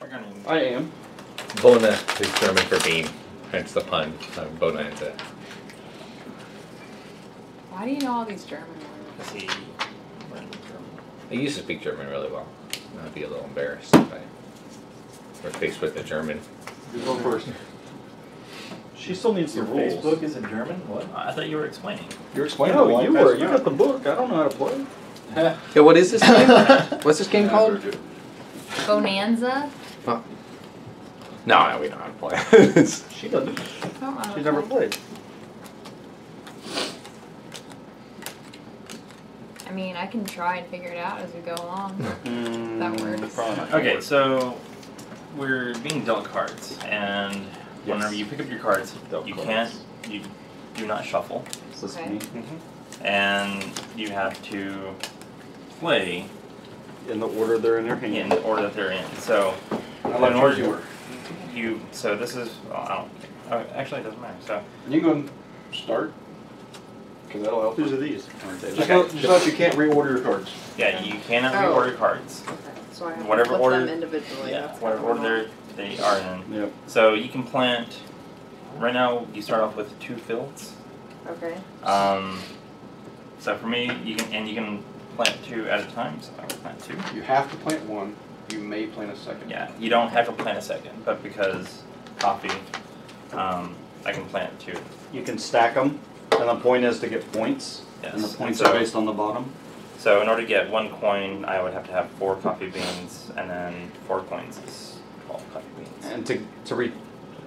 You're gonna. I am. Bona is German for bean, hence the pun um, of Bonanza. Why do you know all these German words? Let's see. learn German. I used to speak German really well. I'd be a little embarrassed if I were faced with a German. You go first. She still needs the Your rules. Facebook is in German? What? I thought you were explaining. You're explaining. No, you were. You got the book. I don't know how to play. Yeah, what is this game? What's this game called? Bohnanza? No, no, we don't know how to play. She doesn't. I don't know how She's never played. I mean, I can try and figure it out as we go along. Mm, That works. Probably not Okay, so we're being dealt cards, and whenever you pick up your cards, Dealt you cards. can't, you do not shuffle, Is this Okay. and you have to play In the order they're in their hand. in the order that they're in. So, I in like order yours. you, so this is, well, I don't, oh, actually, it doesn't matter. So, You can go and start, because that'll help. Whose are these? Just Okay. note, just note you can't reorder your cards. yeah, you cannot Oh. reorder cards. Okay, so I have Whatever to flip order- them individually. Yeah, That's whatever kinda order they are in. Yep. So you can plant. Right now, you start off with two fields. annoying. Okay. Um, so for me, you can and you can plant two at a time. So I will plant two. You have to plant one, you may plant a second. Yeah, you don't have to plant a second, but because coffee, um, I can plant two. You can stack them, and the point is to get points. Yes. And the And points so, are based on the bottom. So in order to get one coin, I would have to have four coffee beans, and then four coins is twelve coffee beans. And to, to re-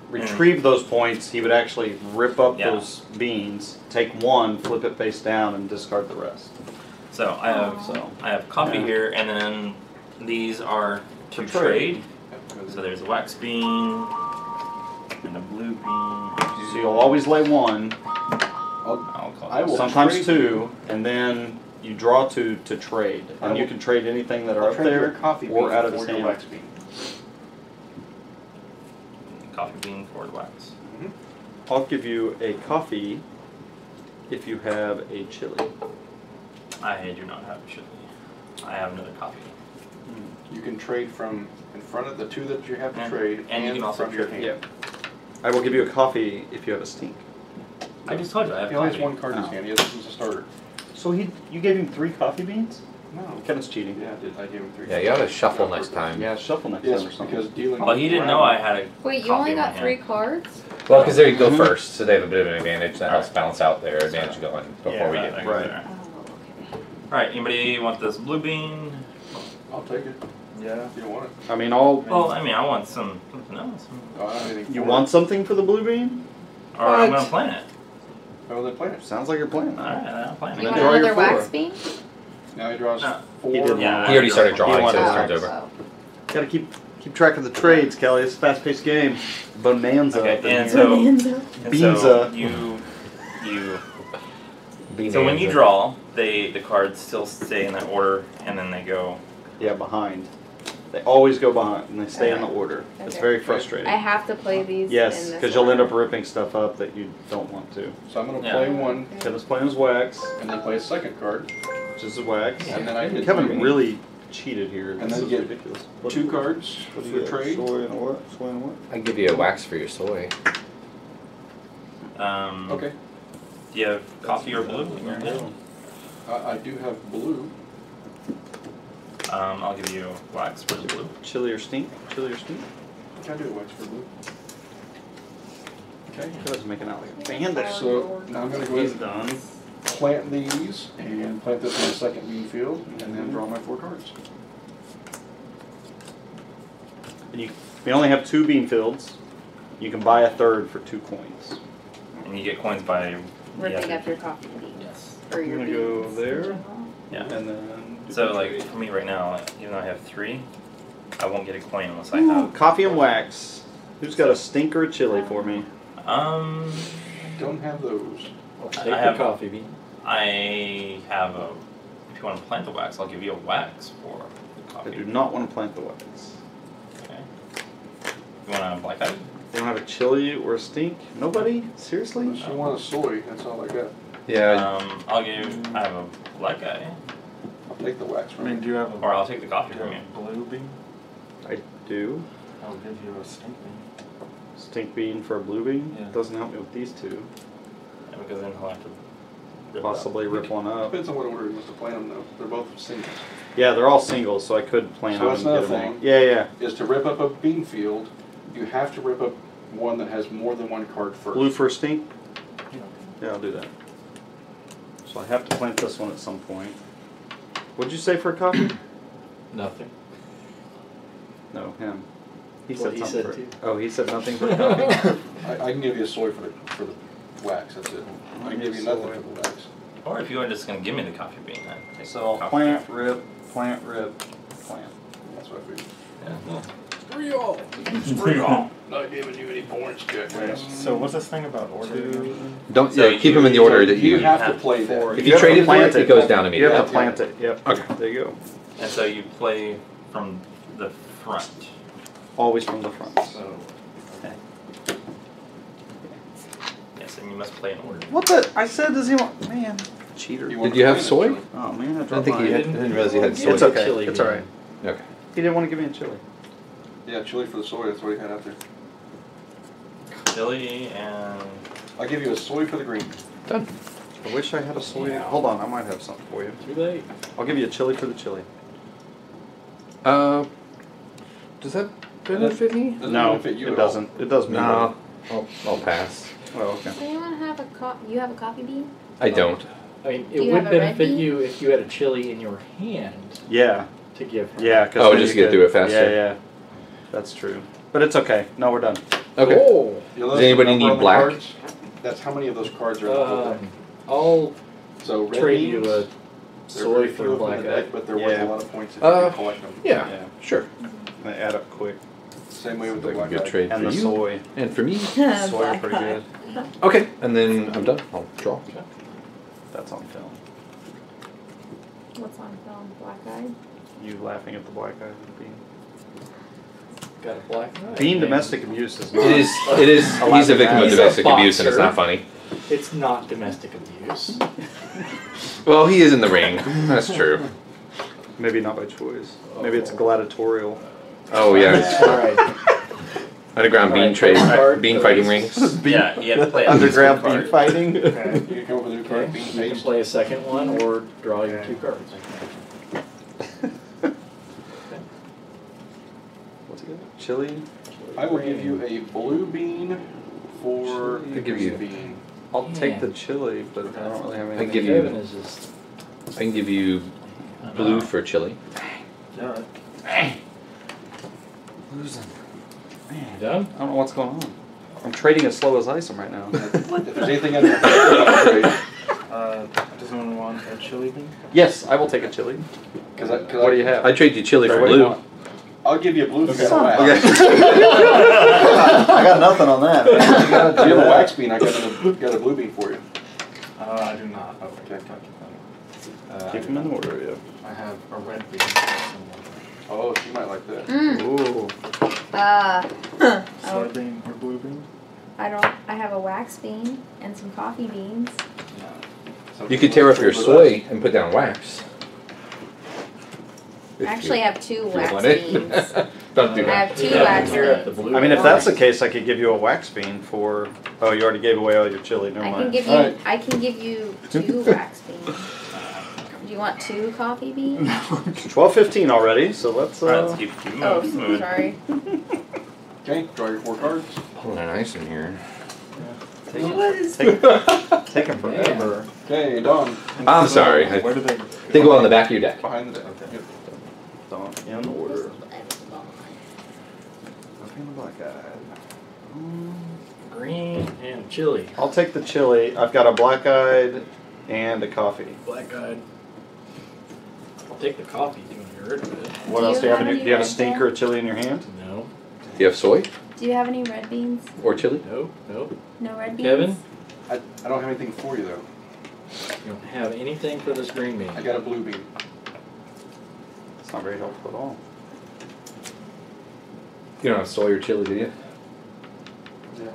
retrieve those points, he would actually rip up Yeah. those beans, take one, flip it face down, and discard the rest. So I have So I have coffee Yeah. here, and then these are to To trade. trade. So there's a wax bean and a blue bean. so you'll always lay one, I'll call I will sometimes trade two, and then you draw two to trade, I and you can trade anything that are I'll up trade you there coffee or out of for his your hand. wax bean. coffee bean for the wax. Mm-hmm. I'll give you a coffee if you have a chili. I do not have a chili. I have another coffee. You can trade from in front of the two that you have to And- trade and you can also from your trade- hand. I will give you a coffee if you have a stink. I just told you I have He only has coffee. one card in his Oh. hand, he has, this is a starter. So he, you gave him three coffee beans? No. Kevin's cheating. Yeah, I did, I gave him three. Yeah, you ought to shuffle next time. Yeah, shuffle next Yes, time or something. because dealing. Well, he didn't know I had a Wait, you coffee only in my got hand. three cards? Well, because they go Mhm. first, so they have a bit of an advantage. That helps balance out their advantage going before Yeah, we that- get. that Right. there. Oh, okay. Alright, anybody want this blue bean? I'll take it, Yeah. if you want it. I mean, all Well, I mean, I want some something else. Oh, I don't have anything you want it. something for the blue bean? Or I'm What? gonna plant it. Oh, then plant it. Sounds like you're playing. Alright, I'll plant You it. then want draw your another wax bean? Now he draws No, four. he didn't. Yeah. He already started drawing, so wanted his turn's over. Oh. Gotta keep keep track of the trades, Kelly. It's a fast-paced game. Bohnanza. Okay, and so- Bohnanza. And so you you Bean so when you draw, they the cards still stay in that order, and then they go. yeah, behind. They always go behind, and they stay in the Okay. order. It's Okay. very frustrating. I have to play these yes, in this because you'll end up order. ripping stuff up that you don't want to. So I'm gonna Yeah. play one, Kevin's playing his wax, and then play a second card, which is his wax. and then I get Kevin really cheated here. And This then is get ridiculous. two cards What do for you trade. Soy and a what? Soy and what? I give you a wax for your soy. Um, Okay, Do you have coffee or blue? in your hand? I, I do have blue. Um, I'll give you wax for the blue. Chili or stink? Chili or stink? I do wax for blue. Okay. Kevin's making out like a bandit. So now I'm gonna go He's ahead and done. plant these, and plant this in the second bean field, and then draw my four cards. And you, we only have two bean fields. You can buy a third for two coins. And you get coins by Ripping yeah. up your coffee beans. Yes. Or I'm your gonna go beans. there. Yeah. And then. So like for me right now, even though I have three, I won't get a coin unless I have. coffee and wax. Who's got a stinker of chili for me? Um, Don't have those. I have coffee bean. I have a. If you want to plant the wax, I'll give you a wax for the I coffee. do not want to plant the wax. Okay. You want a black eye? They don't have a chili or a stink? Nobody? Seriously? Unless you want a soy, that's all I got. Yeah. Um, I'll give. I have a black eye, I'll take the wax I from mean, you. do you have a, or I'll take the coffee you from have you. a blue bean? I do. I'll give you a stink bean. Stink bean for a blue bean. Yeah. Doesn't help me with these two. Yeah, because then he'll have to rip it up. Possibly rip one up. Depends on what order you must have planned them though. They're both singles. Yeah, they're all singles, so I could plan So on that's another get them thing. Yeah, yeah. Is to rip up a bean field, you have to rip up one that has more than one card first. Blue for a stink. Yeah. Yeah, I'll do that. So I have to plant this one at some point. What'd you say for a copy? Nothing. no, him. He What said he something said for. too. Oh, he said nothing for a copy. I, I can give you a soy for the, for the wax, that's it. I can give you nothing for the wax. Or if you are just gonna give me the coffee bean, then take so the I'll coffee plant, rip, plant, rip, plant. That's what I figured. Yeah. Three all. Three all. Not giving you any points, Jack. So what's this thing about order? Don't So yeah, keep you- them in the order that You you. have to play four. that. If you have trade to it plant it, it goes down immediately. You have to plant it. Yep. Okay. There you go. And so you play from the front. Always from the front. So, Yes, and you must play in order. What the? I said, does he want? Man, cheater. you want Did you have soy? Oh man, I I don't think he you had, I didn't realize you had soy. It's okay. Chili It's alright. Okay. He didn't want to give me a chili. Yeah, chili for the soy, that's what he had out there. Chili and I'll give you a soy for the green. Done. I wish I had a soy. Hold on, I might have something for you. Too late. I'll give you a chili for the chili. Uh, does that benefit me? Doesn't no, benefit you it doesn't. It does me. No. I'll, I'll pass. Oh, okay. Does anyone have a co- you have a coffee bean? I don't. I mean, Do it you would have a red benefit bean? you if you had a chili in your hand Yeah, to give her. yeah. Cause Oh, then just get through it faster. Yeah, yeah. That's true. But it's okay. No, we're done. Okay. Oh, Does anybody need black? cards? That's how many of those cards are in the whole deck. I'll So red trade beans, you a they're soy for few of them black deck, but they're worth Yeah. a lot of points if Uh, you can collect them. Yeah. Yeah. Sure. They add up quick. Same way with the Like a black good eye. trade And for the you soy. and for me. Soy are Black pretty good. Okay, and then I'm done. I'll draw. That's on film. What's on film? Black eyed. You laughing at the black eye bean. Got a black eye. Being domestic abuse is not. It is. It is. He's a victim of He's a domestic abuse, and it's boxer. not funny. It's not domestic abuse. Well, he is in the ring. That's true. Maybe not by choice. Maybe it's gladiatorial. Oh yeah. All right. Underground bean trade, bean fighting rings. yeah, you have to play at least Underground one bean card. fighting. Okay. You can come up with a new card, Okay. You can paste. play a second one or draw your two cards. What's it got? Chili. I will give you a blue bean for Chili. the I'll give green you- bean. I'll take Man. the chili, but I don't really have I anything. give you- Kevin is just. I can give you blue for chili. Alright. Losing. You Man, done? I don't know what's going on. I'm trading as slow as ice right now. If there's anything in there, I'll trade. Uh, does anyone want a chili bean? yes, I will take a chili. 'Cause 'cause What I- do you have? I trade you chili Sorry, for what do you blue. want? I'll give you a blue for Okay. the wax. I got nothing on that. man. You gotta If you do have a wax bean, I got a, got a blue bean for you. Uh, I do not. Oh, Okay. okay. Uh, Keep them in order, yeah. I have a red bean. Oh, she might like that. Mm. Ooh. Uh. oh, Soybean or blue bean? I don't. I have a wax bean and some coffee beans. Something You could tear up your soy and put down wax. I actually have two wax beans. Don't do I that. have two Yeah, wax tear up the beans. I mean, if that's the case, I could give you a wax bean for. Oh, you already gave away all your chili. Never I mind. can give you. Alright. I can give you two wax beans. Do you want two coffee beans? Twelve fifteen already, so let's. Alright, Uh, let's keep, keep Oh, moving. moving. sorry. Okay, draw your four cards. Pulling an ice in here. take, What is take, take them forever. Okay, Don, I'm sorry. I- Where do they? They go on the back of your deck. behind the deck. Okay. Yep. Don't in order. Nothing the black eyed. Green and chili. I'll take the chili. I've got a black eyed and a coffee. Black eyed. I'll take the coffee. Do you want to get rid of it? What Do else you do you have? have In your, any do you have a red stinker of chili in your hand? No. Do you have soy Do you have any red beans? or chili? No. No. No red beans. Kevin? I, I don't have anything for you though. You don't have anything for this green bean. I got a blue bean. It's not very helpful at all. You don't have soy or chili, do you? Yeah.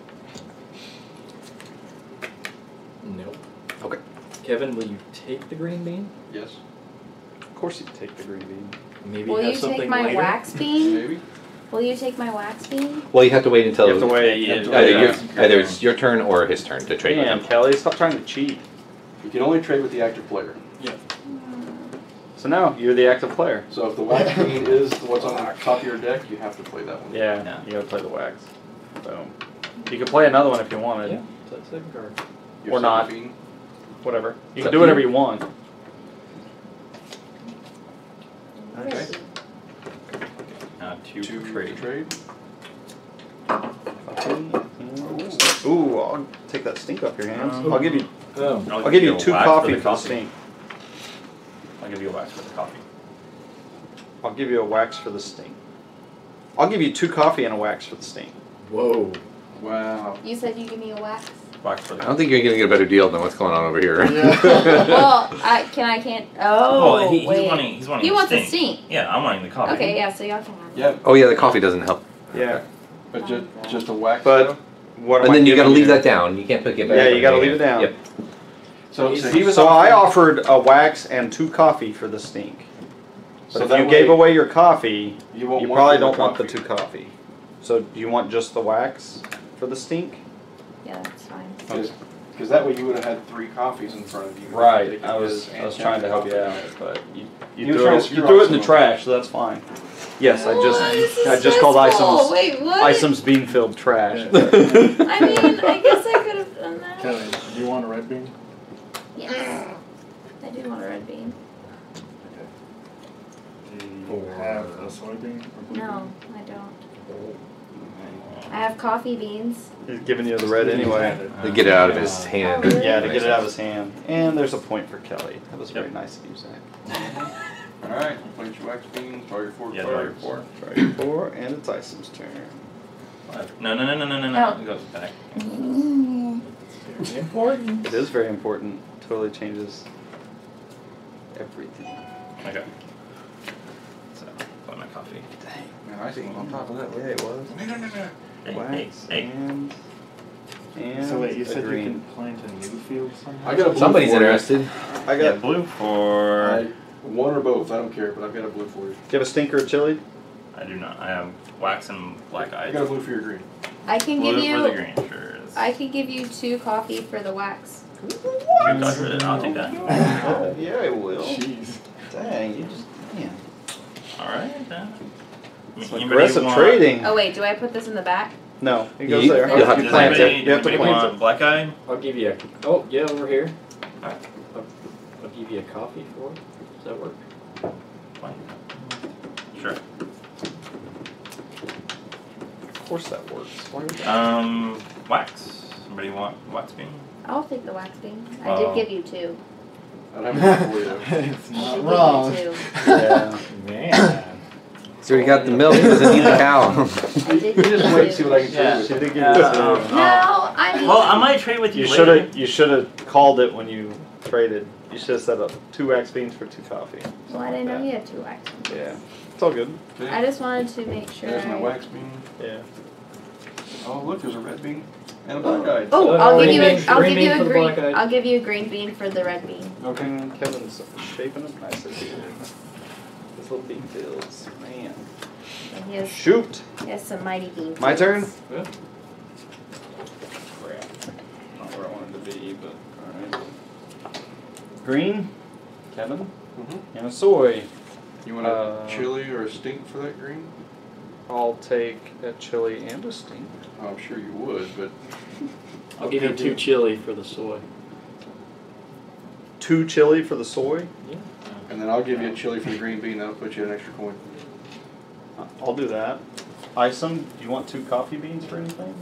Nope. Okay. Kevin, will you take the green bean? Yes. Of course, you take the green bean. Maybe Will have you something take my lighter? wax bean? Maybe. Will you take my wax bean? Well, you have to wait until You have to wait. You have to yeah, either, wait. your, either it's your turn or his turn to trade with him. Kelly, stop trying to cheat. You can only trade with the active player. So now you're the active player. So if the wax bean is what's on the top of your deck, you have to play that one. Yeah, Yeah. you gotta play the wax. Boom. You can play another one if you wanted. Yeah. Play the second card. Your Or not. bean. Whatever. You can do whatever you. you want. Okay. Two, Two trade. trade. Ooh, I'll take that stink off your hands. Um, I'll give you. Oh. I'll give you two wax coffee for the stink. I'll give you a wax for the coffee. I'll give you a wax for the stink. I'll give you two coffee and a wax for the stink. Whoa. Wow. You said you give me a wax. Wax for the I don't think you're gonna get a better deal than what's going on over here. well, I can I can't. Oh, well, he, he's wait. wanting. He's wanting. he the wants stink. a stink. Yeah, I'm wanting the coffee. Okay, yeah. So y'all can have. it. Yeah, oh yeah, the coffee doesn't help. Yeah. but just just a wax. But- though? What And then you gotta giving leave that down. You can't pick it back. Yeah, you gotta leave it down. Yep. So, so he was. So I offering- offered a wax and two coffee for the stink. But So if that you way gave away your coffee, You, won't you want probably the don't want the coffee. two coffee. So do you want just the wax for the stink? Yeah, that's fine. Because because that way you would have had three coffees in front of you. Right. Taking I was his I was and trying to help counting you out, but you you He was threw trying it, you screw threw off it in the some of trash, so that's fine. Yes, I just I just called. Isom's Wait, what? Isom's bean filled trash. Yeah. I mean, I guess I could have done that. Kelly, do you want a red bean? Yes. I do want a red bean. Okay. Do you have a soybean? or blue No, I don't. I have coffee beans. He's giving you the red anyway. To get it out of his oh, hand. Oh, really? Yeah, to get it out of his hand. And there's a point for Kelly. That was very Yep. nice of you, Zach. All right, play your wax beans. Draw your four Yeah, draw your cards. four. Try your four, and it's Isom's turn. No, no, no, no, no, no, no. Oh. It goes back. Very important. It is very important. Totally changes everything. Okay. So, play my coffee. Dang, Man, I see on top of that. Yeah, it was. No, no, no, no. Hey, hey, Wax hey. and and So wait, you a said you can plant a new field somehow? I got a blue Somebody's for you. interested. I Yeah, got. blue for. I, one or both, I don't care, but I've got a blue for you. Do you have a stinker of chili? I do not. I have wax and black I eyes. got a blue for your green. I can Blue give for the green, sure is. I can give you two coffee for the wax. Two coffee for the- I'll take that. Oh, yeah, I will. Jeez. Dang, you just man. Alright then. It's Anybody aggressive want- trading. Oh wait, do I put this in the back? No, it goes You- there. you'll have to plant it. You have to plant want black eye? I'll give you a. Oh, yeah, over here. Alright. I'll, I'll give you a coffee for it. Does that work? Fine. Sure. Of course that works. Why would that? Um, wax. Somebody want wax bean? I'll take the wax bean. I Oh. did give you two. I don't have a blue for you. it's I not did wrong. give you two. yeah. Man. So we got the milk. He doesn't need the cow. I did You give just wait and two. see what I can Yeah. do. She did give Yeah, you two. No, I mean. Well, I might trade with you, You later. should have. You should have called it when you traded. You should have said up two wax beans for two coffee. Well, I didn't know you had two wax beans. Yeah, it's all good. I just wanted to make sure. There's my I- wax bean. Yeah. Oh, look, there's a red bean and a black eye. Oh, Uh, I'll give you a. bean- I'll green give you a green. I'll give you a green bean for the red bean. Okay. And Kevin's shaping up nicely here. This little bean fields, man. And he has, Shoot. he has some mighty bean. My turn? Yeah. Crap. Not where I wanted to be, but alright. Green, Kevin, Mhm. and a soy. You want a Uh, chili or a stink for that green? I'll take a chili and a stink. Oh, I'm sure you would, but I'll give you two chili for the soy. Two chili for the soy. Yeah. and then I'll give you a chili for the green bean. That'll put you an extra coin. I'll do that. Isom, do you want two coffee beans for anything?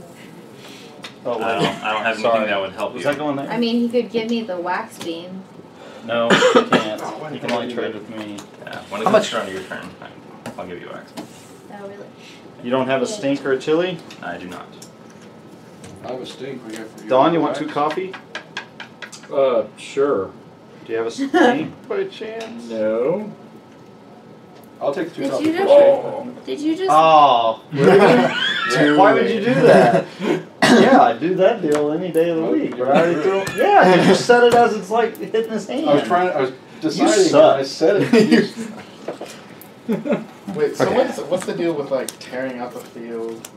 Oh, I don't, I don't have Sorry. anything that would help Was you. that going there? I mean, he could give me the wax bean. no, you can't. Oh, you can only trade with me. Yeah, when it How comes much- around to your turn, I- I'll give you wax. Oh, really? You don't have a stink or a chili? I do not. I have a stink. We got for you. Don, you want two coffee? Uh, sure. Do you have a stink by chance? No. I'll take the two Did coffee you for just- the. Did you just? Oh, Yeah. why would you do that? yeah, I'd do that deal any day of the Oh, week. you But I already really? threw. Yeah, you just set it as it's like hitting his hand. I was trying. I was deciding. and suck. I said it. Wait, so Okay. what's, what's the deal with like tearing up a field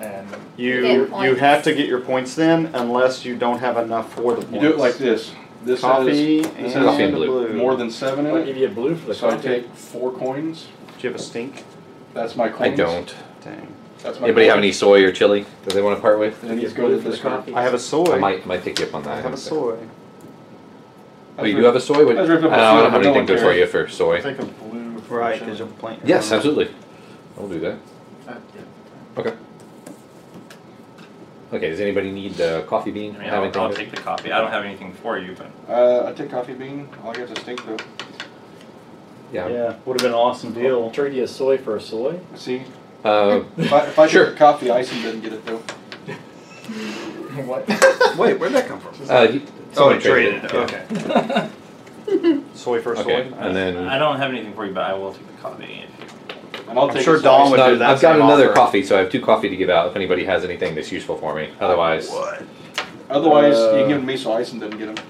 and You, you have to get your points then unless you don't have enough for the points. You do it like this. This Coffee has, and this Coffee and blue. blue. more than seven I'll in give it. you a blue for the So I take four coins. Do you have a stink? That's my coin. I don't. Dang. That's my Anybody have any soy or chili that they want to part with? Then Give he's you go to for this coffee. I have a soy. I might might take you up on that. I have a soy. Oh, you do have a soy? What, I That's don't, ripped up a I field, don't have anything good for you for soy. Take a blue for Right, chili? because you'll plant. Yes, own. absolutely. I'll do that. Uh. Okay. Okay, does anybody need uh, coffee bean? I mean, Have I'll, anything I'll to- take the coffee. I don't have anything for you, but Uh, I take coffee bean. I'll get the stink though. Yeah. Yeah, would have been an awesome I'll deal. trade you a soy for a soy. See, Uh, if I, if I Sure. take coffee, Ison doesn't get it though. what? Wait, where'd that come from? uh, you- Oh, somebody traded it. Okay. Soy for soy. And then I don't have anything for you, but I will take the coffee if you. And I'll I'm take sure a Don slice. would So do that I've got another offer. coffee, so I have two coffee to give out if anybody has anything that's useful for me. Otherwise, What? Otherwise, you Uh, can give them to me so Isom doesn't get them.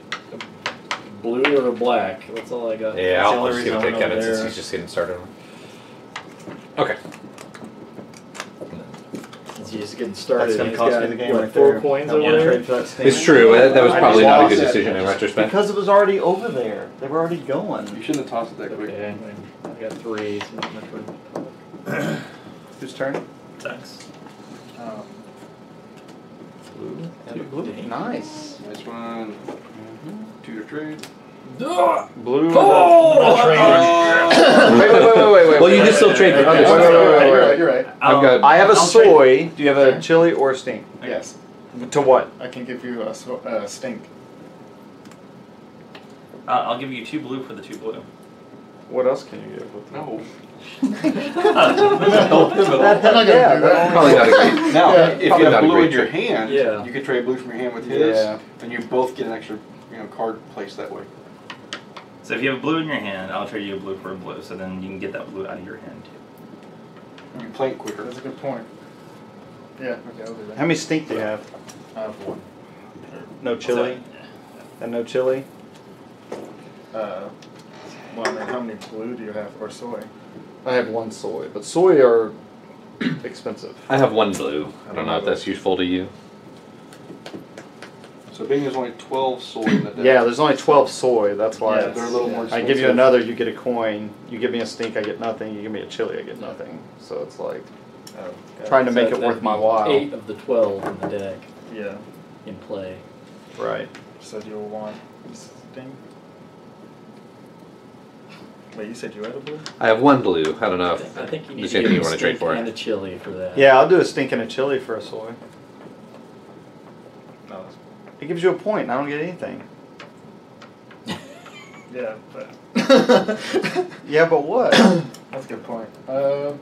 Blue or black? That's all I got. yeah, I'll only just give it reason to I Kevin since he's just getting started. Okay. Since he's just getting started. That's gonna he's cost got, me the game what, right four there. coins over there. trade for that stink. It's true. That, that was probably not a good decision in retrospect. Because it was already over there. They were already going. You shouldn't have tossed it that quick. Okay, I got three. So not much room. Whose turn? Thanks. Um, Blue. And blue. Nice. Nice one. Two to trade. Blue. Oh! Wait, wait, wait, wait, wait, wait. Well, you can still trade for other Wait, wait, wait, wait, you're right. You're right. I've got- I have a I'll soy. Do you have a chili or a stink? Yes, To what? I can give you a so- uh, stink. Uh, I'll give you two blue for the two blue. What else can you give? With No. I'm not gonna do that. Probably not a great. Now, Yeah, if you have blue in your hand, Yeah. you could trade blue from your hand with his, Yeah. and you both get an extra, you know, card placed that way. So if you have a blue in your hand, I'll trade you a blue for a blue. So then you can get that blue out of your hand too. You play it quicker. That's a good point. Yeah, okay, I'll do that. How many stink do you have? I have one. No chili? And no chili? Uh, well, I mean, how many blue do you have or soy? I have one soy, but soy are expensive. I have one blue. I don't know if that's useful to you. So being there's only twelve soy in the deck. Yeah, there's only 12 soy, that's why Yeah, they're a little more I give you another, you get a coin. You give me a stink, I get nothing. You give me a chili, I get nothing. So it's like Oh, okay. trying to So make it worth my while. Eight of the twelve in the deck Yeah, in play. Right. so you'll want a stink? Wait, you said you had a blue? I have one blue. I don't know. I think, I think you need There's to give anything you wanna trade stink for it? and a chili for that. Yeah, I'll do a stink and a chili for a soy. No. It gives you a point, and I don't get anything. Yeah, but. Yeah, but what? That's a good point. Uh,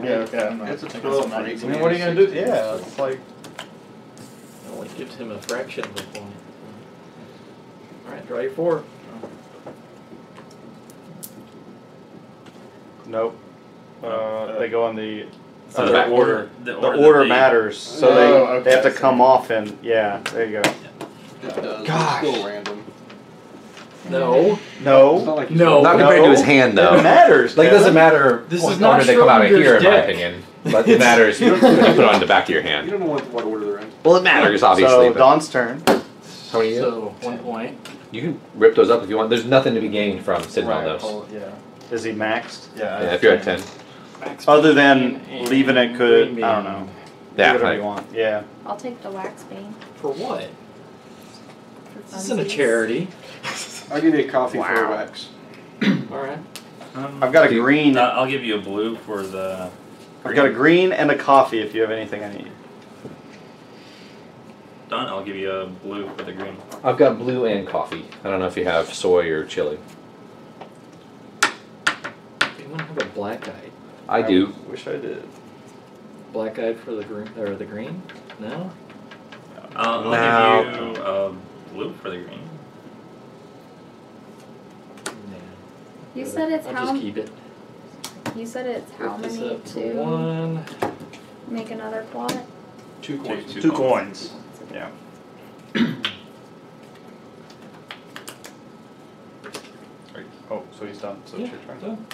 yeah, okay, I'm not. It's a I guess 12 I'm for using I mean, what are you gonna do? Yeah, it's like It only gives him a fraction of a point. Alright, draw your four. nope. Uh, they go on the So other the order. the The order order they- matters, so Oh, they they have to come off and yeah. There you go. It does. Gosh. It's still random. No. No, not like No. not No. compared to his hand, though. it matters. Like, it doesn't matter This what is not order they come out of Schrodinger's here, in my opinion. But it matters when you put it on the back of your hand. You don't know what, what order they're in. Well, it matters, obviously. So but Don's turn. how many you? So one point. You can rip those up if you want. There's nothing to be gained from sitting on Right, those. hold- Yeah, Is he maxed? yeah. Yeah, if you're at 10. Other than And leaving it could, green I don't bean. know. Yeah, Do whatever like- you want. Yeah. I'll take the wax bean For what? for This isn't a funsies. charity. I'll give you a coffee for Wow. a wax. Alright. Um, I've got a Do you- green. uh, I'll give you a blue for the. I've got a green and a coffee. If you have anything I need. Done. I'll give you a blue for the green. I've got blue and coffee. I don't know if you have soy or chili. Anyone have a black eye? I do. Wish I did. Black eyed for the green or the green? No? Um, I'll, I'll No. give you a blue for the green. Nah. You I'll- said it's I'll how just keep it. you said it's how Put many up to to one. make another plot? Two coins. Two Two coins. coins. Yeah. Oh, so he's done. So it's Yeah, your turn. done.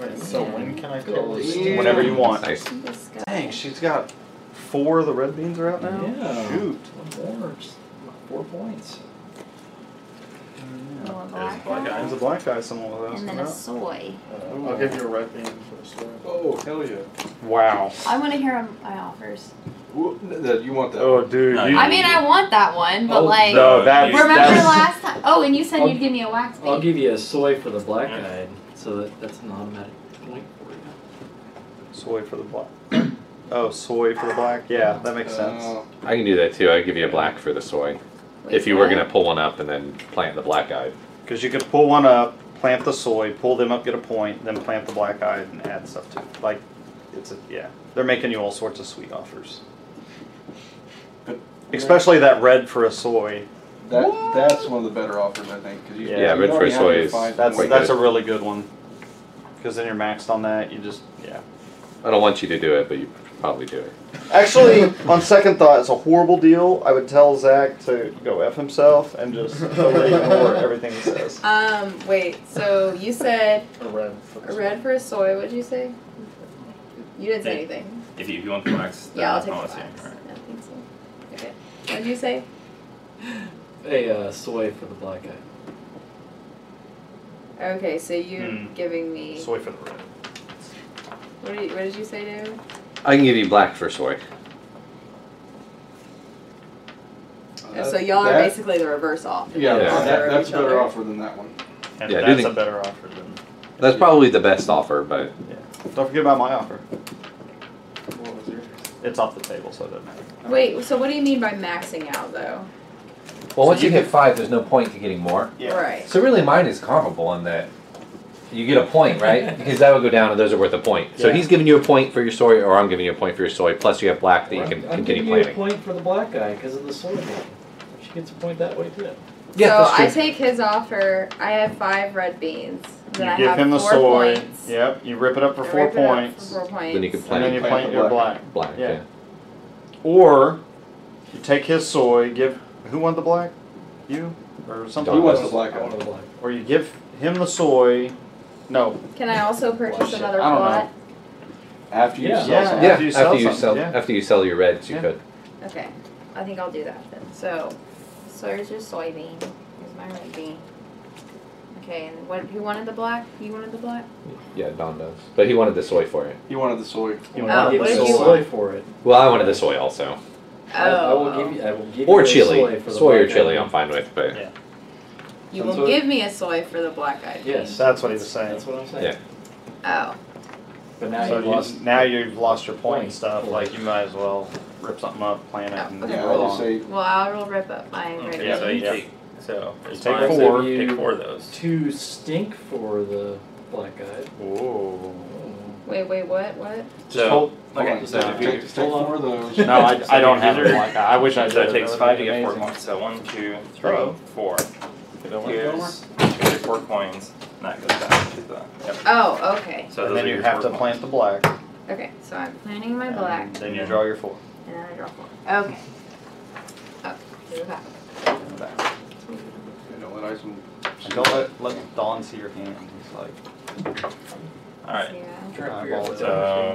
Wait, so when can I call this? Yeah. Whenever you want. Nice. This guy. Dang, she's got four of the red beans are out now? Yeah. Shoot. One more, four points. A There's black black guy. guy. There's a black guy someone was And then a soy. Uh, I'll give you a red bean for the story. Oh, hell yeah. Wow. I want to hear my offers. That- You want that? Oh, dude. No, you- I mean, I want that one, but Oh, like, No, that's, remember that's last time? Oh, and you said I'll- you'd give me a wax bean. I'll give you a soy for the black Yeah. Guide, so that, that's an automatic point for you. soy for the black. Oh, soy for the black? Yeah, that makes sense. Uh, I can do that too. I give you a black for the soy. Wait, if you were gonna pull one up and then plant the black eyed. Because you could pull one up, plant the soy, pull them up, get a point, then plant the black eyed and add stuff to it. Like, it's a, yeah. They're making you all sorts of sweet offers. But- Especially that red for a soy. That, that's one of the better offers, I think, because you. Yeah, you red for already have soy your is- five That's Quite that's good. a really good one. Because then you're maxed on that. You just yeah. I don't want you to do it, but you probably do it. Actually, on second thought, it's a horrible deal. I would tell Zach to go f himself and just totally ignore everything he says. Um, wait, so you said A red for the a red for a soy, what'd you say? You didn't say Yeah. anything. If you, if you want the wax, then Yeah, I'll take the let's see. wax. Alright. I think so. Okay. What'd you say? A uh, soy for the black guy. Okay, so you're Hmm. giving me, Soy for the red. what did you, what did you say, David? I can give you black for soy. Uh, so y'all are basically the reverse off. Yeah, Yeah. that, that's a better other. offer than that one. And Yeah, I do that's a better offer than. That's probably the best offer, but Don't forget about my offer. What was yours? It's off the table, so it doesn't matter. Wait, so what do you mean by maxing out though? Well, once So you, you hit five, there's no point to getting more. Yeah. Right. So really, mine is comparable in that you get a point, right? because that would go down and those are worth a point. So Yeah. he's giving you a point for your soy, or I'm giving you a point for your soy. Plus you have black that you can I'm continue giving you a point for the black guy because of the soy bean. She gets a point that way too. Yeah, so I take his offer. I have five red beans. Then You I give have him the soy. points. Yep. You rip it up for I four rip it up points, For four points. Then you can and plant then you Plant plant your black. black. Black, Yeah. yeah. Or you take his soy, give who won the black? You or something? Who Don wants the black I want the black. Or you give him the soy. No. Can I also purchase shit. another I don't know. plot? After you Yeah. sell Yeah. something. Yeah, After you sell after you sell yeah. after you sell your reds, you Yeah. could. Okay, I think I'll do that then. So, so here's your soybean. Here's my red bean. Okay, and what? Who wanted the black? You wanted the black? Yeah, Don does. But he wanted the soy for it. He wanted the soy. You Oh, want give what you did the you soy for it. Well, I wanted the soy also, I, I will Oh. give you. I will give or you a chili. soy for Soy or chili, guy. I'm fine with. But Yeah. You will give me a soy for the black eyed bean. Yes. That's what he was saying. That's what I'm saying. Yeah. Oh, But now so you've you, lost. now you've lost your point and Point. stuff. Like you might as well rip something up, plant it, Oh, and okay. Yeah, roll on. say, well, I will rip up my red Okay, so bean. you Yeah. take, so there's Take five, four. so take four of those. Two stink for the black guy. Ooh. Wait, wait, what? What? Just So, hold- okay, so just if take, you, just take four of those. No, I, I don't have These it like that. I wish I did. so it takes five to get four amazing. points. So one, two, three, four. You know? Here's here's your four coins. And that goes back to the. Yep. Oh, okay. So and those then are you your have four to points. plant the black. Okay, so I'm planting my black, then you draw your four. and then I draw four. Okay. Oh, here's that. in the back. You know, let Isom And don't let, let Don see your hand. He's like, All right. Yeah. I'm trying to figure out what's So-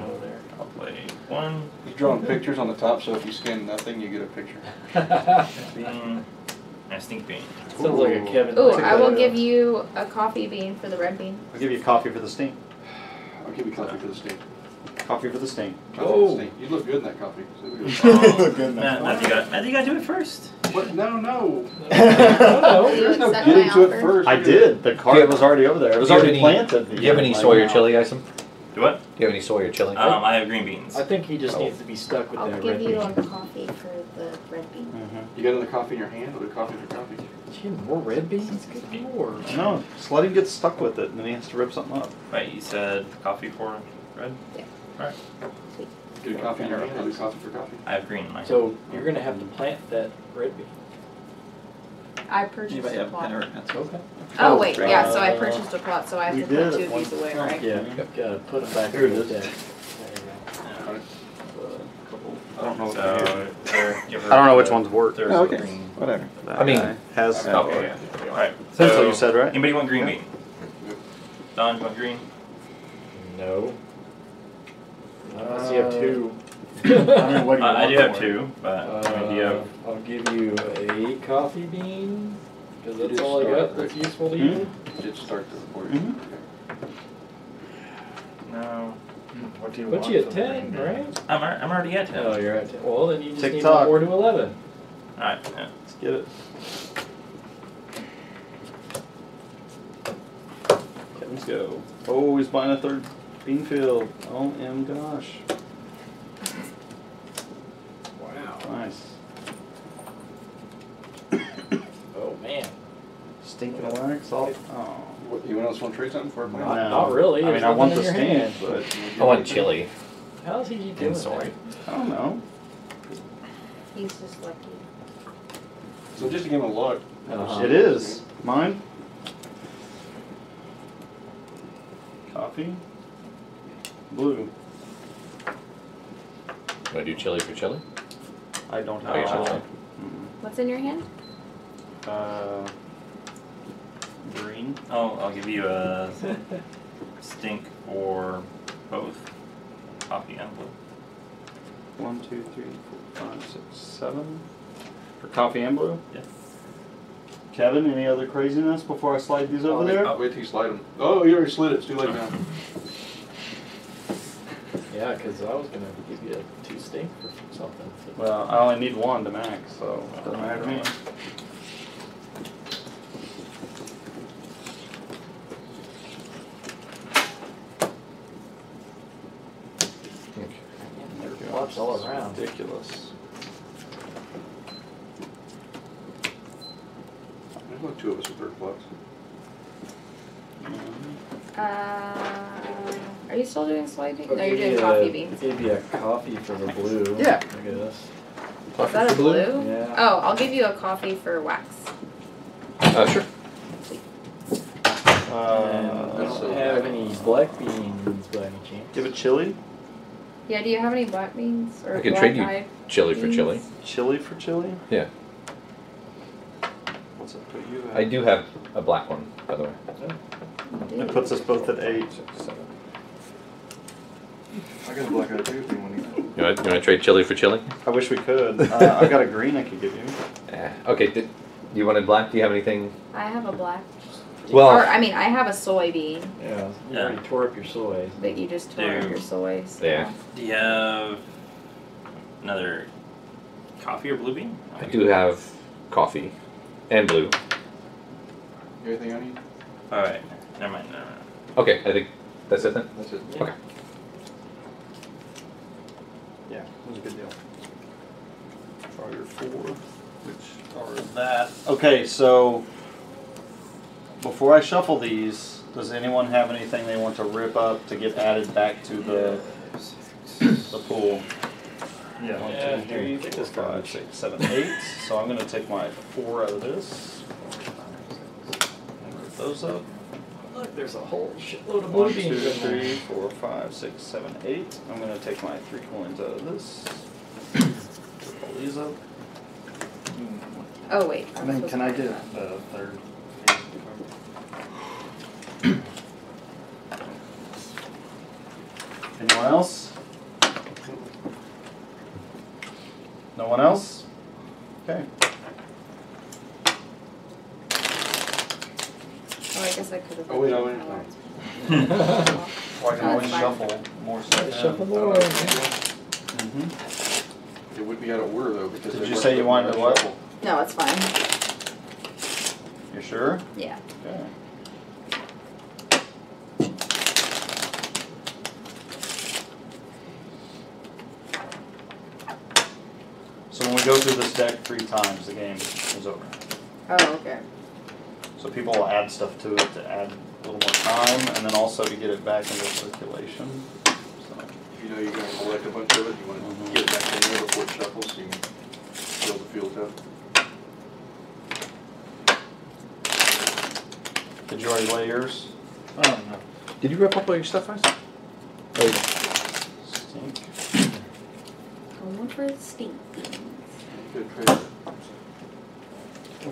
over there. I'll play one He's drawing pictures on the top, so if you scan nothing, you get a picture. bean and a stink bean. Sounds like a Kevin. Ooh, I will give you a coffee bean for the red bean. I'll give you coffee for the stink. I'll give you coffee for the steak. Coffee for the stink. Coffee for Oh. the steak. You look good in that coffee. So we go. Look good Matt, Matt, you got, Matt, you gotta do it first. What? No, no. No, You There's no getting to it first. I did. The cart was already over there. It was Do you have already any- planted. Do you have any Like, soy or chili, Isom? Do what? Do you have any soy or chili? Um, I have green beans. I think he just needs to be stuck with I'll that give red you bean. a coffee for the red bean. Mhm. You got another coffee in your hand? I'll do coffee for coffee. Gee, more red beans? Good lord. No, just let him get stuck with it, and then he has to rip something up. Wait, you said coffee for red? Do coffee in your hand? I'll do coffee for coffee. I have green in mine. So you're gonna have to plant that red bean. I purchased a plot. Okay. Oh wait, yeah. So I Uh, purchased a plot, so I have we to did put at two of one these away, point. right? Yeah, gotta put them back Here in it the is. deck. I don't know. So, there, give her I don't know which the- one's work. there's Oh, the okay. green. Whatever. That I mean- guy has. Oh, Okay, yeah. Alright. That's what so- you said, right? Anybody want green Yeah. bean? Don, you want green? No. Unless you have two. I mean, what do you I, I do have for two, but I mean, do you Uh, have? I'll give you a coffee bean, because You that's just all I got that's right? useful to you. Did start the report. Mhm. No. What do you Put want? you at for the ten, green right? I'm, al- I'm already at ten. Oh, you're at ten. Well, then you just need Tick-tock. one more to eleven. Alright, yeah. Let's get it. Kevin's go. Oh, he's buying a third bean field. Oh, m gosh. Wow. Nice. Oh man. Stinking wax off. Oh. What, anyone else want to trade something for a plan? Not, No. not really. I mean, There's I want the nothing in your stink, hand. but I want chili How does he keep doing and soy. that? I don't know. He's just lucky. So just to give him a look. Uh-huh. It is. Mine? Coffee? Blue. Do I do chili for chili? I don't have Oh, you a should. chili. What's in your hand? Uh, green. Oh, I'll give you a stink or both coffee and blue. One, two, three, four, five, six, seven. For coffee and blue? Yeah. Kevin, any other craziness before I slide these over there? Wait till you slide them. Oh, you already slid it. It's too late now. Yeah, because I was gonna give you a two stink or something. Well, I only need one to max, so it doesn't matter to me. There's flops all around. Ridiculous. There's no two of us with third flux. Uh, are you still doing soybeans? I'll No, you're doing you coffee a- beans. Give you a coffee for the blue. Yeah. Look at this. Is that a blue? Yeah. Oh, I'll give you a coffee for wax. Uh, sure. And Uh, I don't so have any black beans by any chance. give it chili? Yeah, do you have any black beans or I can trade you eyed Chili for chili. Chili for chili? Yeah. What's it put you at? I do have a black one, by the way. It puts us both at eight. I got a black eye too if you want to. You want, you want to trade chili for chili? I wish we could. Uh, I've got a green I could give you. Yeah. Okay. Did you wanted black? Do you have anything? I have a black. Well- or I mean, I have a soybean, Yeah, you Yeah. already tore up your soy. but you just tore up Dude. your soy. So. Yeah. Do you have another coffee or blue bean? I do have coffee and blue. Everything I need? Alright, never mind, never mind. Okay. I think that's it then. That's it. Okay. Yeah, it was a good deal. Draw your four, which are that. Okay, so before I shuffle these, does anyone have anything they want to rip up to get added back to the the pool? Yeah. One, Yeah, two, here, three, you take four, this five, garbage. six, seven, eight. So I'm gonna take my four out of this. And rip those up. Look, there's a whole shitload of blue One, two, beans in there. three, four, five, six, seven, eight. I'm gonna take my three coins out of this. Pull these up. Oh wait. I'm And then can I get that. the third? Anyone else? No one else? Okay. Oh, I guess I could have. Oh, wait, no, wait. Well, I can No, always fine. shuffle more stuff. in. Shuffle more. Mhm. It would be out of order though because. Did you say you wanted that to what? shuffle. No, it's fine. You sure? Yeah. Okay. So when we go through this deck three times, the game is over. Oh, okay. So people will add stuff to it to add a little more time, and then also to get it back into circulation. So, If you know you're gonna collect a bunch of it, you wanna Mhm. get it back in there before it shuffles, so you can fill the field up. Did you already lay yours? I don't know. Did you wrap up all your stuff, guys? Stink. Going for the stink beans. Good trade.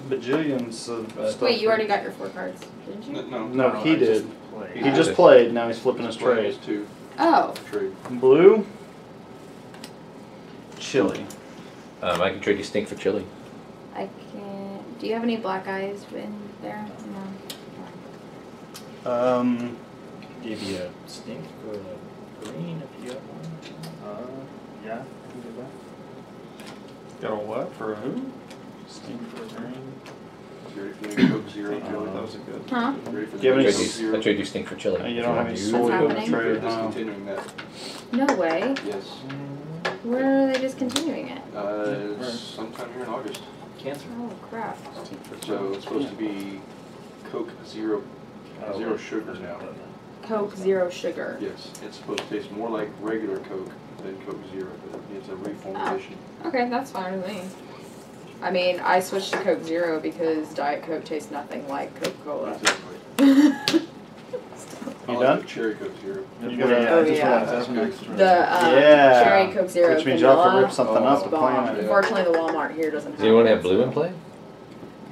Bajillions of But- stuff. Wait, you already got your four cards, didn't you? No, No, he I did. just played. He just played. Now he's flipping his Playing trade. those two Oh, trade. Blue. Chili. Um, I can trade you stink for chili. I can't. Do you have any black eyes in there? No. Um. Give you a stink for a green if you have one. Uh, yeah, I can do that. Got a what for who? Stink for a green. You ready for the Coke Zero. That was a good. Huh? You ready for the Do you have any Coke Trade s- you, Zero? I trade you stink for chili. Uh, you don't have any soy What's happening? They're trade. No. discontinuing that. No way. Yes. Where are they discontinuing it? Uh, sometime here in August. Cancer. Oh crap. So it's supposed to be Coke Zero, Oh, Zero sugar now. Coke zero sugar. Yes, it's supposed to taste more like regular Coke than Coke Zero, but it's a reformulation. Okay, that's fine with me. I mean, I switched to Coke Zero because Diet Coke tastes nothing like Coca Cola. Exactly. You done? the Cherry Coke Zero. You Yeah, gotta- I Oh, just yeah. realized that's extra. The um, Yeah. cherry Coke Zero Which means you'll have to vanilla rip something Oh, up is to bomb. plan it. Unfortunately, the Walmart here doesn't have. Does anyone it, have blue in play?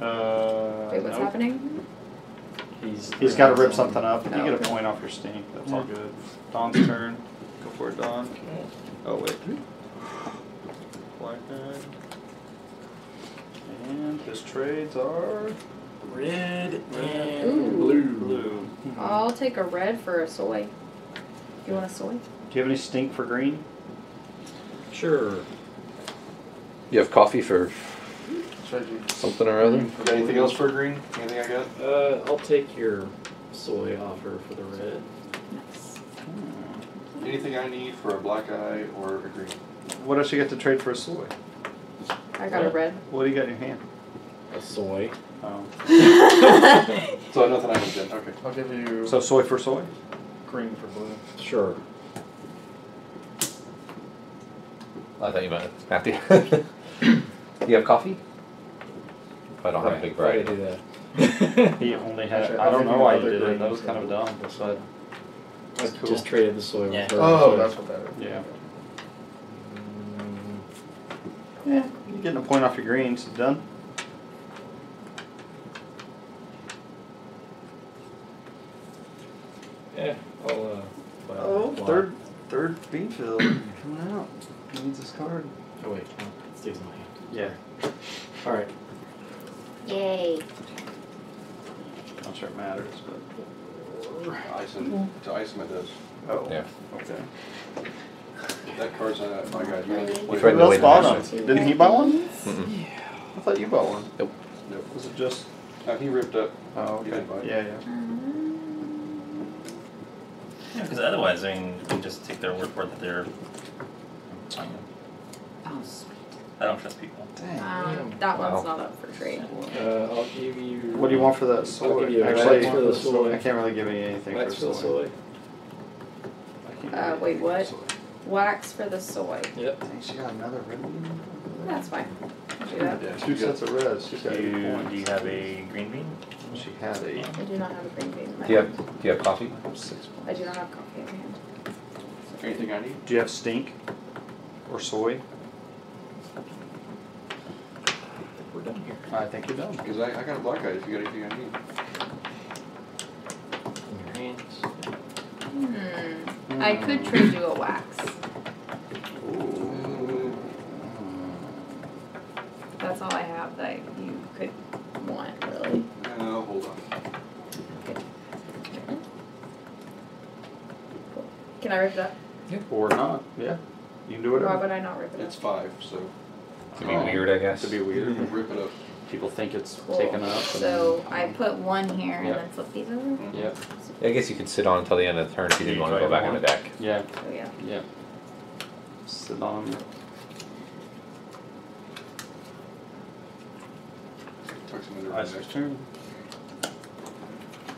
Uh. Wait, what's nope. happening? He's. He's got to rip something up. You Oh, get a point off your stink. That's all good. Don's turn. Go for it, Don. Oh wait. Black guy. And his trades are Red and Ooh. blue. blue. I'll take a red for a soy. You want a soy? Do you have any stink for green? Sure. You have coffee for Trade you. something or other? Got anything else for green? Anything I got? Uh, I'll take your soy offer for the red. Nice. Anything I need for a black eye or a green? What else you got to trade for a soy? I got a red. What do you got in your hand? A soy. Oh. So nothing I need then, okay. I'll give you So soy for soy? green for blue. Sure. I thought you meant Matthew. you have coffee? I don't have a big Why did I variety. do that? He only had. Actually, I I'll don't know you why you another did it. green That was kind of dumb. But I That's cool. just traded the soy Yeah. with her. Oh, so- that's what that is. Yeah. Mm, yeah, you're getting a point off your greens. Done. Yeah, I'll, uh. Oh, well, third, third Beanfield coming out. He needs his card. Oh, wait, no, it stays in my hand. Yeah. Alright. Yay. Not sure it matters, but. Isom, to Isom it does. Oh. Yeah. Okay. That card's on that, my god, you don't get to play. tried Who to else wait bought them? Didn't he buy one? Mm-mm. I thought you bought one. Nope. Nope. Was it just? Uh, he ripped up. Oh, He okay. didn't buy it. Yeah, yeah. Yeah, because otherwise, I mean, we just take their word for it that they're. I don't trust people. Um, that one's not up for trade. Uh, I'll give you. What do you want for that soy? give you a Actually, wax for the soy. I can't really give you anything Wax for for the soy. soy. I can't Uh, really wait, give you what? soy. Wax for the soy. Yep. Dang, she got another red one. That's fine. I'll do that. Yeah, Two she got- sets of reds. She's Do got eight you, do points. you have a green bean? She had eight. I do not have a green bean. in my Do you hand. have, do you have coffee? Six I do not have coffee in my hand. Anything I need? Do you have stink or soy? We're done here. I think you're done. Because I, I got a black eye if you got anything I need. In your hands. Hmm. I could trade you a wax. That you could want, really. No, hold on. Can I rip it up? Or not? Yeah. You can do it. Why whatever. would I not rip it up? It's five, so To be weird, I guess. To be weird. Mm-hmm. rip it up. People think it's Cool. taken up. and- So I put one here and Yeah. then flip these over. Mm-hmm. Yep. I guess you could sit on until the end of the turn if you didn't You want to go back on the deck. Yeah. Oh yeah. Yeah. Sit on them. Tuck some into Ice next. turn.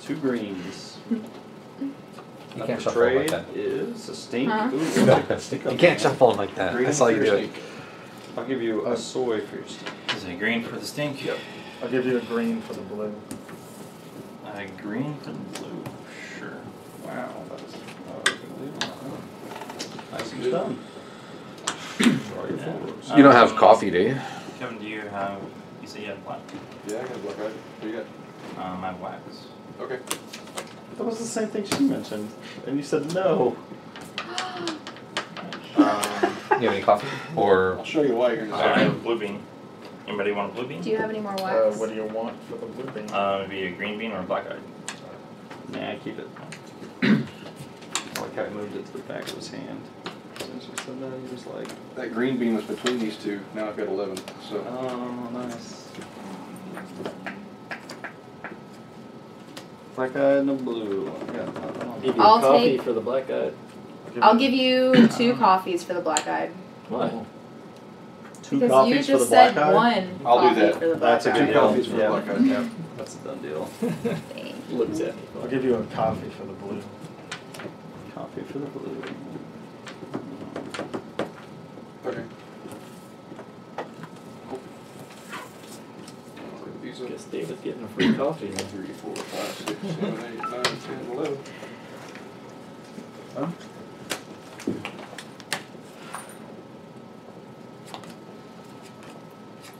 Two greens. You can't for shuffle like that. is a stink. Huh? Ooh. You can't shuffle them like that. Green That's all you do. stink. I'll give you a soy for your stink. Is it a green for the stink? Yep. I'll give you a green for the blue. Uh, green for the blue. Sure. Wow, that's not a good deal. Nice and done. Draw your Yeah. fours. You don't have coffee, do you? Kevin, do you have? You say you have black. Yeah, I have wax. Okay. That was the same thing she mentioned, and you said no. Um, You have any coffee? Or I'll show you why you're in a Uh, I have a blue bean. Anybody want a blue bean? Do you have any more uh, what do you want for the blue bean? Uh, maybe a green bean or a black eyed. Nah, keep it. I like how he moved it to the back of his hand. Since you said that, he was like, That green bean was between these two, now I've got eleven, so. oh, nice. Black eye and the blue. I got nothing on Give you I'll a coffee take- for the black guy. I'll give you two um, coffees for the black eyed. Why? Two because coffees for the just black said eye? one I'll do coffee that. for the black That's a eye. good Two coffees for Yeah. black eye. Yeah, that's a done deal. Dang. Looks at me. I'll give you a coffee for the blue. Coffee for the blue. Okay. Cool. These are Guess David's getting a free coffee. three, four, five, six, seven, eight, nine, ten, eleven. Huh?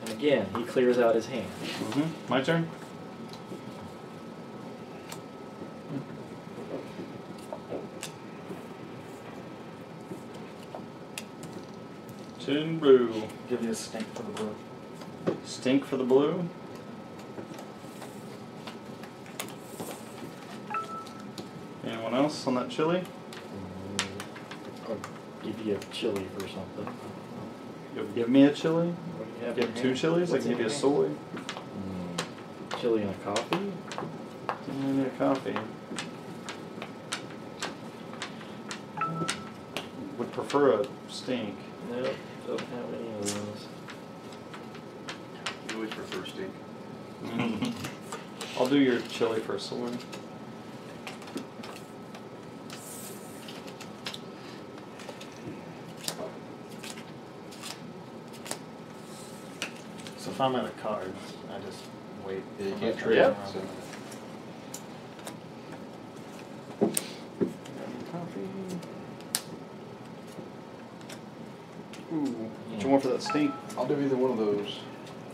And again, he clears out his hand. Mm-hmm. My turn? Chin blue. Give you a stink for the blue. Stink for the blue. Anyone else on that chili? Mm, I'll give you a chili for something. You'll give me a chili? What do you have Give in two hand? chilies? I What's can give you a your hand? soy. Mm, chili and a coffee? Give me a coffee. Would prefer a stink. Nope, don't have any of those. You always prefer stink. I'll do your chili for a soy. So if I'm out of cards, I just wait. Yeah, you can't trade, turn. so. Ooh, what you want for that stink? I'll do either one of those.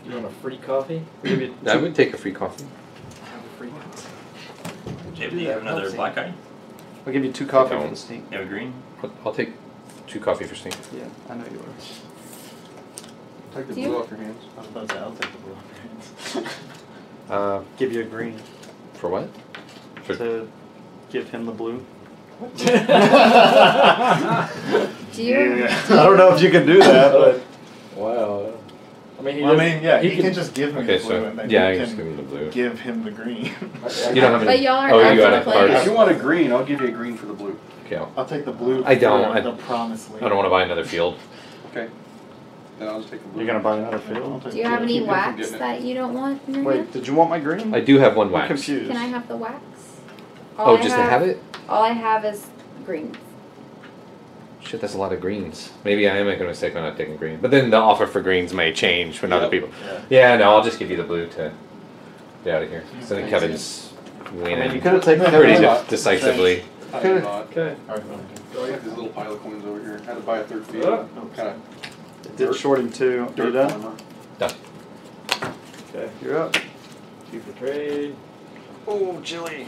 You want a free coffee? Give I would take a free coffee. Have a free David, do you have another black eye? I'll give you two coffee for the stink. You have a green? I'll- I'll take two coffee for Stink. Yeah, I know you are. Take the Do you- blue off your hands. I was about to say, I'll take the blue. off your Uh, Give you a green for what? For- to give him the blue. Do you? I don't know if you can do that, but Wow. I mean, he Well, I doesn't- mean, yeah, he, can- can just give me Okay, the blue so and then yeah, I you just can give him the blue. give him the green. You don't have But any. y'all aren't oh, you got for it. the All right. If you want a green, I'll give you a green for the blue. Okay, I'll- I'll take the blue I don't, for I- the promised land. I don't want to buy another field. Okay. Then I'll just take the blue. you're gonna buy another field. Do you have any keep him from wax that you don't want in your Wait, hand? did you want my green? I do have one I'm wax. confused. Can I have the wax? Oh, All Oh, I just to have it? All I have is greens. Shit, that's a lot of greens. Maybe I am making a mistake by not taking green. But then the offer for greens may change when other Yep. people. Yeah. Yeah, no, I'll just give you the blue to get out of here. So then Kevin's I mean, you winning could have taken pretty Kevin. de- decisively. I do not. Okay. Alright, I have this little pile of coins over here. I Had to buy a third field. Oh. Kind It did short him too. of You dirt done? farmer. Okay, you're up. Two for trade. Oh, chili.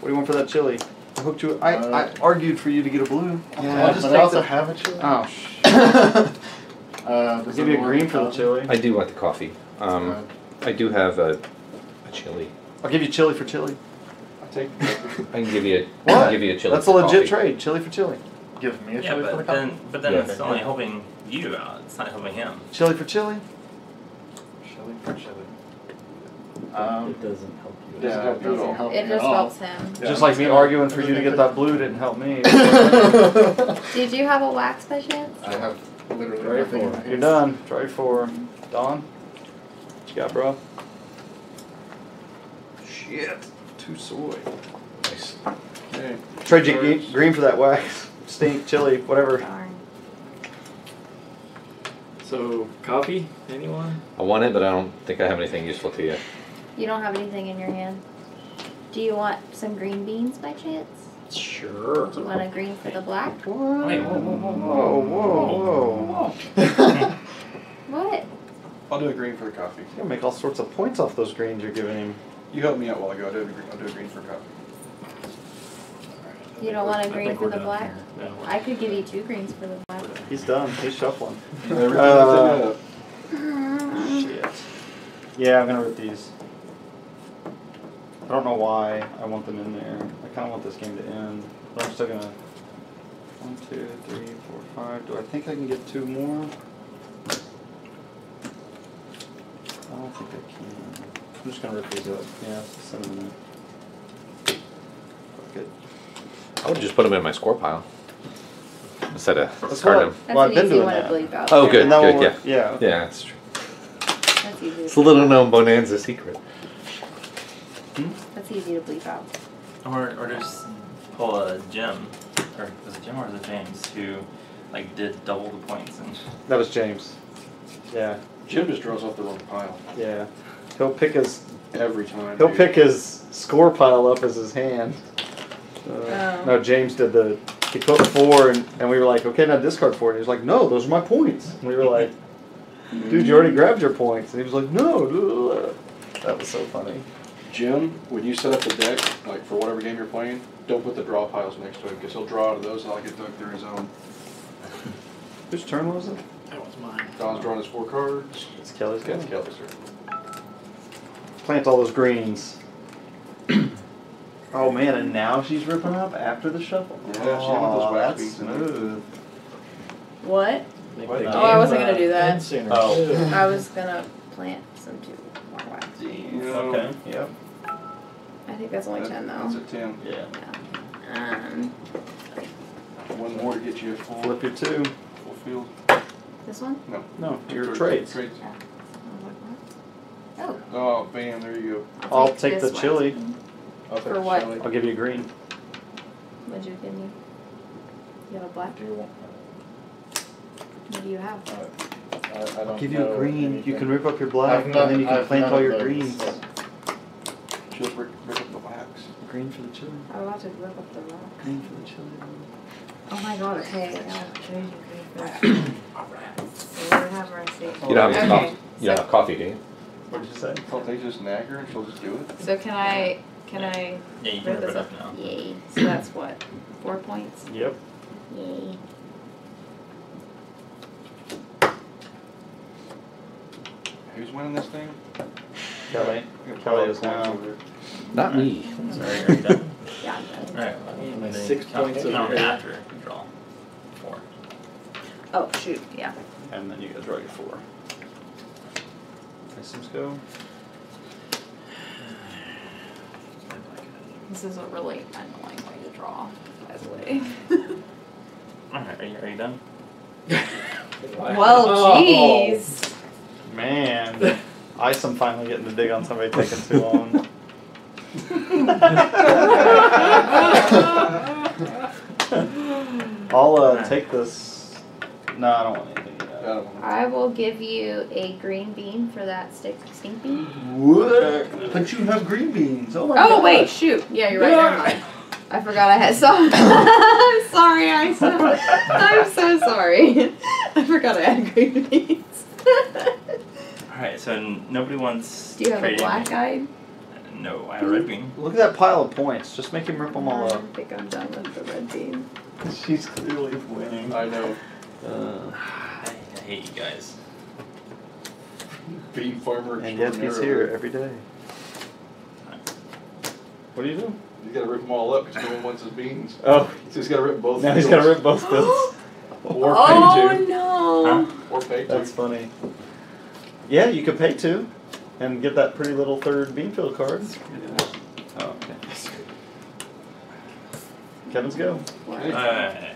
What do you want for that chili? I hooked you. I, I Uh, argued for you to get a blue. Yeah, I'll just but take I also the- have a chili. Oh, sh- uh, I'll does give you a green for the chili. I do want the coffee. Um, Uh, I do have a, a chili. I'll give you chili for chili. I take. I can give you a, What? I'll give you a chili. That's a legit coffee. trade. Chili for chili. give me a Yeah, chili for the but coffee. then, but then Yeah. it's only helping you out. It's not helping him. Chili for chili. Chili for chili. Um, It doesn't help you. Yeah, it not at all. doesn't help It just at helps him. Yeah, Just like me gonna- arguing for you to get that blue didn't help me. Did you have a wax by chance? I have literally Very nothing in my You're done. Try for Don. What you got, bro? Shit. Two soy. Nice. Okay. Trade you green, green for that wax. Stink, chili, whatever. Darn. So, coffee? Anyone? I want it, but I don't think I have anything useful to you. You don't have anything in your hand. Do you want some green beans by chance? Sure. Do you want a green for the black? What? Wait, whoa, whoa, whoa, Whoa, whoa, whoa. What? I'll do a green for the coffee. You're gonna make all sorts of points off those greens you're giving him. You help me out while I go. I'll do a green, I'll do a green for copy. You don't want a green for the black? here. Yeah. I could give you two greens for the black. He's done. He's shuffling. Everything Uh, Shit. Yeah, I'm gonna rip these. I don't know why I want them in there. I kind of want this game to end, but I'm still gonna. One, two, three, four, five. Do I think I can get two more? I don't think I can. I'm just gonna rip these up. Yeah, send them in. Fuck it. I would just put them in my score pile instead of That's discarding what- them. That's Well, I've an been easy doing one that. to bleep out. Oh, good, And that good, will yeah. work- Yeah. Yeah, that's true. That's easy. It's a little known Bohnanza secret. That's easy to bleep out. Or, or just pull a Jim, or was it Jim or was it James, who like did double the points and That was James. Yeah, Jim just draws off the wrong pile yeah. He'll pick his every time. He'll dude. pick his score pile up as his hand. Uh, Oh. No, James did the. He put four, and, and we were like, okay, now discard four. And he was like, no, those are my points. And we were like, dude, you already grabbed your points. And he was like, no. blah, blah, blah." That was so funny. Jim, when you set up the deck, like for whatever game you're playing, don't put the draw piles next to him because he'll draw out of those and I'll get dug through his own. Whose turn was it? That was mine. Don's drawing his four cards. It's Kelly's That's go. Kelly's turn. Plant all those greens. Oh man, and now she's ripping up after the shuffle. Yeah, she went those oh, that's beads in there. smooth. What? Make Oh, I wasn't gonna uh, do that. end sooner, Oh. I was gonna plant some too. More wax. Okay. Yep. I think that's only That- ten That's though. a ten. Yeah. Um, One more to get you a full, Flip your two. full field. this one? No. No, your Trade- trades. Trades. Oh. Oh, bam, there you go. I'll take this the one. chili. go. I'll take For what? Shelly. I'll give you a green. What'd you give me? You have a black? Do you want, What do you have? I, I don't Give you a know green. You anything. can rip up your black, I've and none- then you can I've plant none all of your those, greens. so- She'll break, break up the wax. Green for the chili. I'm about to rip up the rock. Green for the chili. Oh my god, okay. I'll trade you green for that. Lord have mercy. You don't have Okay, coffee. You don't so- have coffee, do you? What did you say? I'll take just nag her and she'll just do it. So can I, can I yeah, you can rip rip this it up? up now. Yay. So that's what? Four points? Yep. Yay. Who's winning this thing? Kelly. Kelly is now. over there. Not me. Sorry, are you done? Yeah, I'm done. Alright, Yeah, my well, six count- points over count here. after you draw. Four. Oh, shoot, yeah. And then you gotta draw your four. Systems go. This is a really annoying way to draw, by the way. Alright, are you, are you done? Well, Oh. jeez. Man, Isom finally getting to dig on somebody taking too long. I'll uh, take this. No, I don't want anything. I Yet. don't know. I will give you a green bean for that stick stink bean. What? But you have green beans. Oh my god. Oh god. wait, shoot. Yeah, you're right. Never mind. I forgot I had some. I'm sorry, I I'm so sorry. I forgot I had green beans. Alright, so n- nobody wants Do you have a trading. black eye? No, I have a red bean. Look at that pile of points. Just make him rip them all up. I up. think I'm done with the red bean. She's clearly winning. I know. Uh, I, I hate you guys. Bean farmer and yet he's here every day. What do you do? He's gotta rip them all up because no one wants his beans. Oh, So he's gotta rip both. now he's gotta rip both bills. Or oh pay two. no! Or pay two. That's funny. Yeah, you could pay two and get that pretty little third Beanfield card. Oh, okay. Kevin's go. Okay. Alright.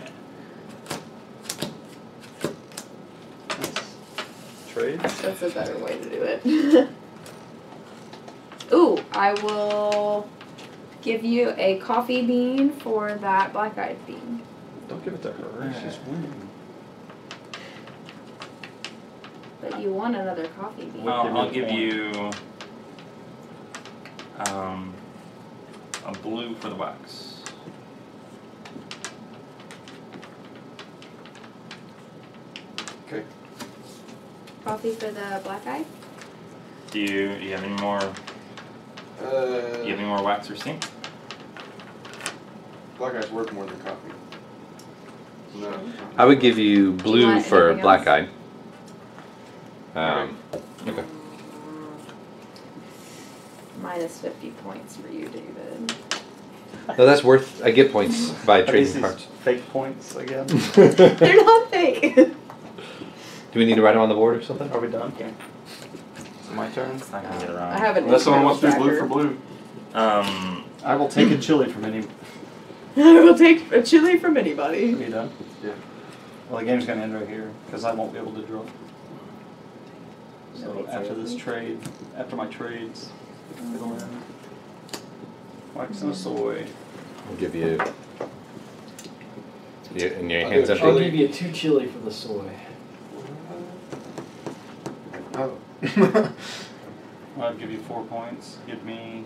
Trade. That's a better way to do it. Ooh, I will give you a coffee bean for that black eyed bean. Don't give it to her. She's winning. But you want another coffee bean. Well, I'll, I'll give give you um, a blue for the wax. Okay. Coffee for the black eye? Do you, do you have any more Uh, Give me more wax or stink. black guy's worth more than coffee. No. I would give you blue want for black else? eye. Um, okay. Minus fifty points for you, David. No, that's worth. I get points by trading these cards. fake points again? They're not fake. Do we need to write them on the board or something? Are we done? Is it my turn? It's not gonna get around. I have an Unless someone wants to do blue for blue. Um, I will take a chili from any. I will take a chili from anybody. Are you done? Yeah. Well, the game's gonna end right here because I won't be able to draw. So wait, after sorry. this trade, after my trades, it'll end. Wax and a soy. I'll give you. you and your I'll hands do. I'll give you two chili for the soy. Oh. I'd give you four points. Give me.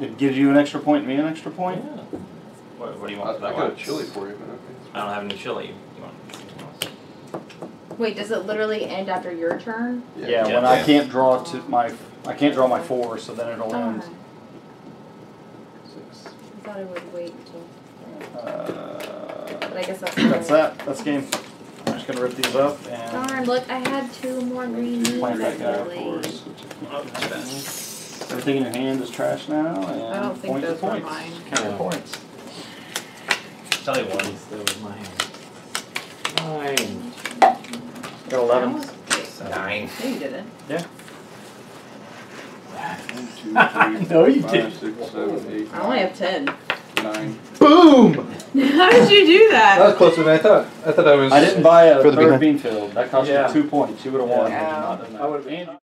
It gives you an extra point. Me an extra point. what, what do you I, want for I that got a chili for you, but okay. I don't have any chili. You want? Wait, does it literally end after your turn? Yeah. Yeah. when I can't draw to my, I can't draw my four, so then it'll end. Oh, Six. I thought I would wait until. Uh, But I guess that's. that's that. That's game. I'm just gonna rip these up and Darn! Look, I had two more green leaves. plant that guy, of course. Everything in your hand is trash now, and I don't think point those the were points. mine. Count your points. Tell you one. That was my hand. Nine. Got eleven. Nine. No, you didn't. One, two, three, No, you five, didn't. six, seven, eight, I only have ten. Nine. Boom! How did you do That that? was closer than I thought. I thought I was. I didn't buy a Further third behind. bean field. That cost Yeah. you two points. You would have won. had you Yeah. not done that. I would've-